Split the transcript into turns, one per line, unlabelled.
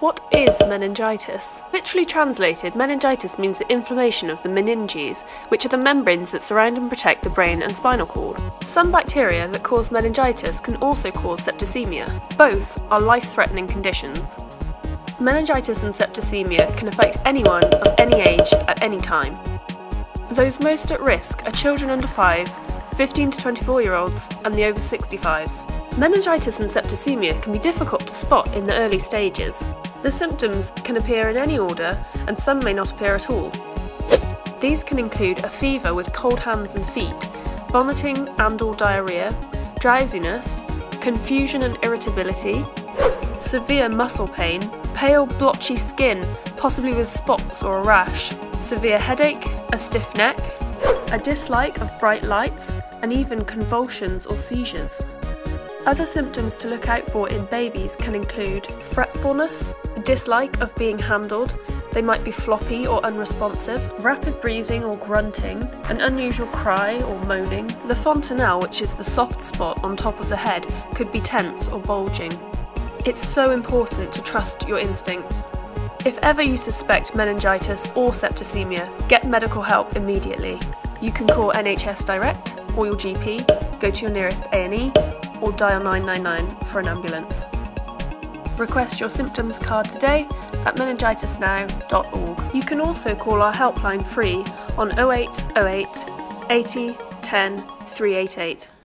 What is meningitis? Literally translated, meningitis means the inflammation of the meninges, which are the membranes that surround and protect the brain and spinal cord. Some bacteria that cause meningitis can also cause septicemia. Both are life threatening conditions. Meningitis and septicemia can affect anyone of any age at any time. Those most at risk are children under 5, 15 to 24 year olds, and the over 65s. Meningitis and septicemia can be difficult to spot in the early stages. The symptoms can appear in any order, and some may not appear at all. These can include a fever with cold hands and feet, vomiting and or diarrhea, drowsiness, confusion and irritability, severe muscle pain, pale blotchy skin, possibly with spots or a rash, severe headache, a stiff neck, a dislike of bright lights, and even convulsions or seizures. Other symptoms to look out for in babies can include fretfulness, dislike of being handled, they might be floppy or unresponsive, rapid breathing or grunting, an unusual cry or moaning. The fontanelle, which is the soft spot on top of the head, could be tense or bulging. It's so important to trust your instincts. If ever you suspect meningitis or septicemia, get medical help immediately. You can call NHS Direct or your GP, go to your nearest A&E or dial 999 for an ambulance. Request your symptoms card today at meningitisnow.org. You can also call our helpline free on 0808 80 10 388.